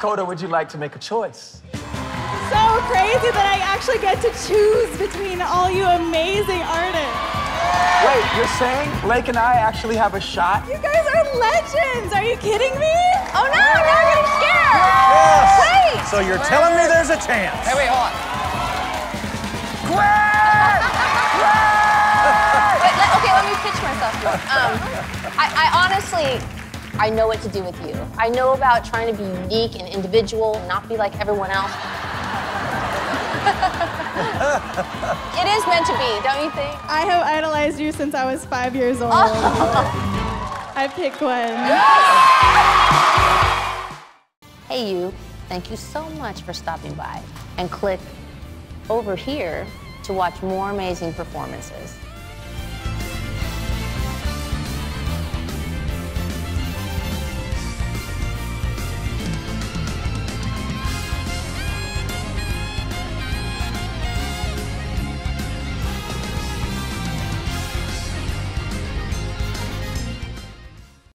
Kota, would you like to make a choice? So crazy that I actually get to choose between all you amazing artists. Wait, you're saying Blake and I actually have a shot? You guys are legends. Are you kidding me? Oh no, now I'm getting scared. Yes. Wait. So you're telling me there's a chance? Hey, wait, hold on. Myself more. Um, I, I honestly, I know what to do with you. I know about trying to be unique and individual and not be like everyone else. it is meant to be, don't you think? I have idolized you since I was five years old. I pick Gwen. Hey, you. Thank you so much for stopping by. And click over here to watch more amazing performances.